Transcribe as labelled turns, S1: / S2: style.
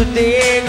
S1: And